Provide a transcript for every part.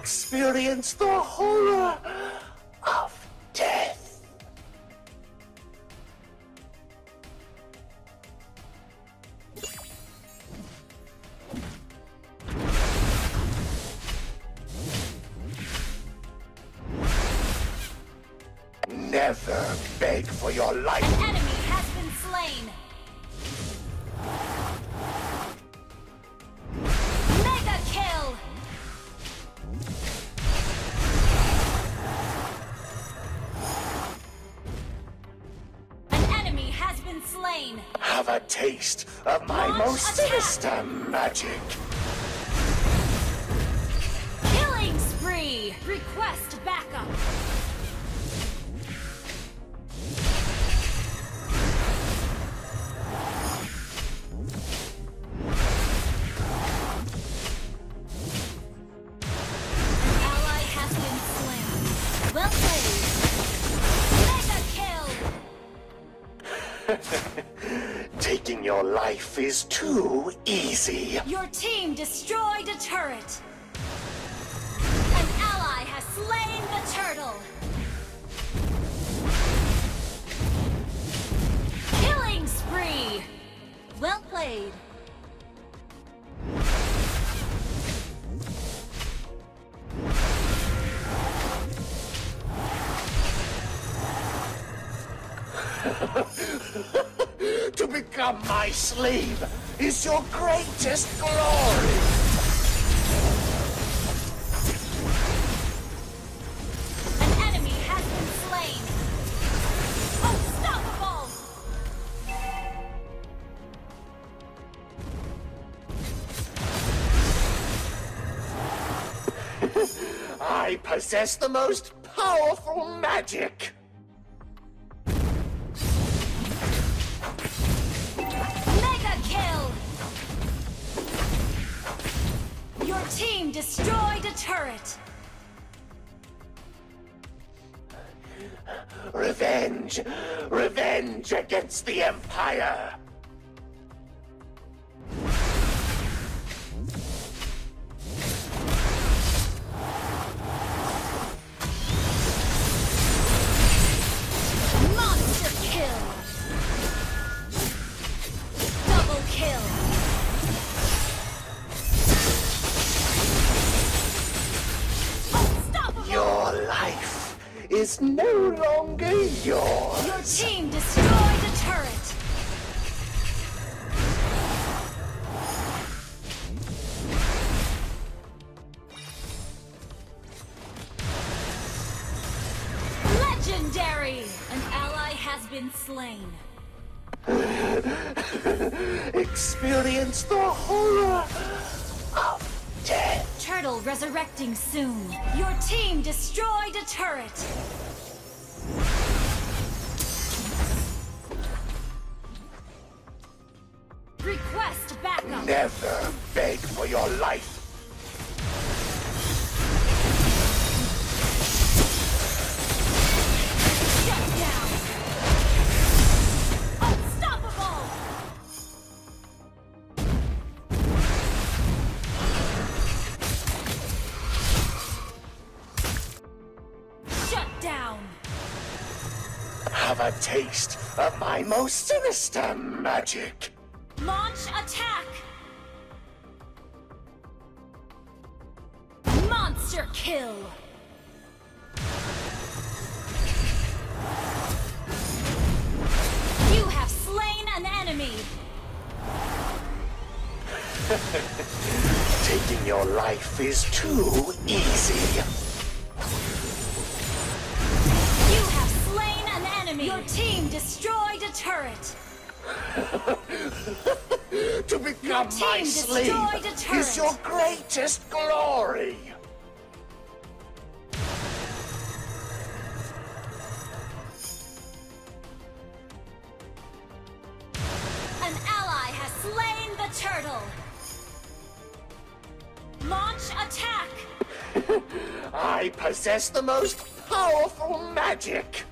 Experience the horror of death. Never beg for your life. An enemy has been slain. Slain. Have a taste of my Launch most attack. sinister magic. Taking your life is too easy. Your team destroyed a turret. An ally has slain the turtle. Killing spree. Well played. To become my slave is your greatest glory. An enemy has been slain. Oh, Unstoppable. I possess the most powerful magic. Destroyed a turret. Revenge. Revenge against the Empire. Is no longer yours. Your team destroyed a turret! Legendary! An ally has been slain. Experience the horror of death. Turtle resurrecting soon. Your team destroyed a turret. Request backup. Never beg for your life. Shut. Unstoppable. Shut. Have a taste of my most sinister magic. Launch attack. Monster kill. You have slain an enemy. Taking your life is too easy. You have slain an enemy. Your team destroyed a turret. To become my slave destroyed a turret. is your greatest glory. An ally has slain the turtle. Launch attack. I possess the most powerful magic.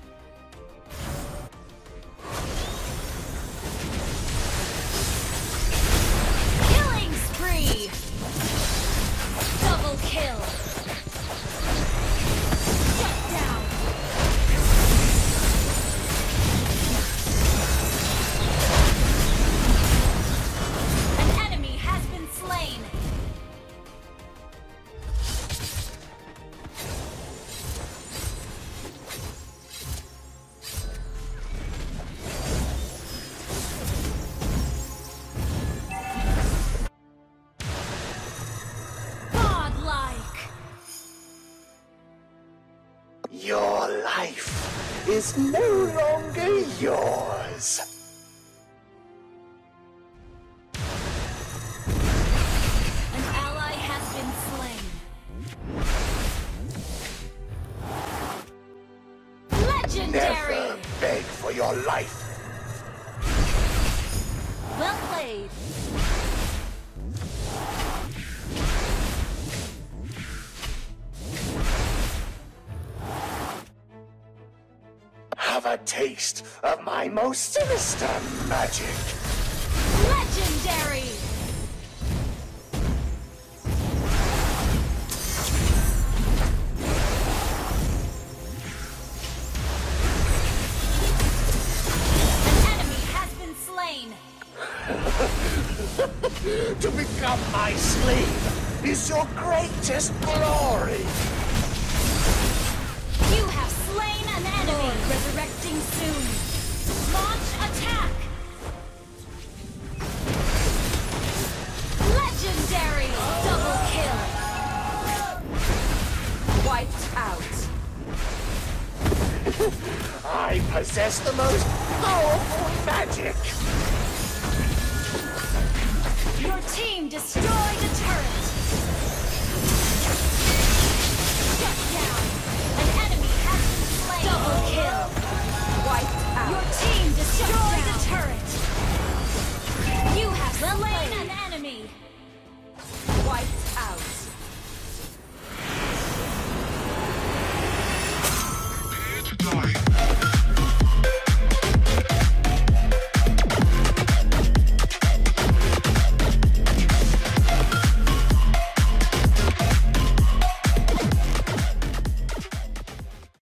Your life is no longer yours. An ally has been slain. Legendary! Never beg for your life. Well played. Have a taste of my most sinister magic. Legendary! An enemy has been slain. To become my slave is your greatest glory. Out. I possess the most powerful magic. Your team destroyed a turret.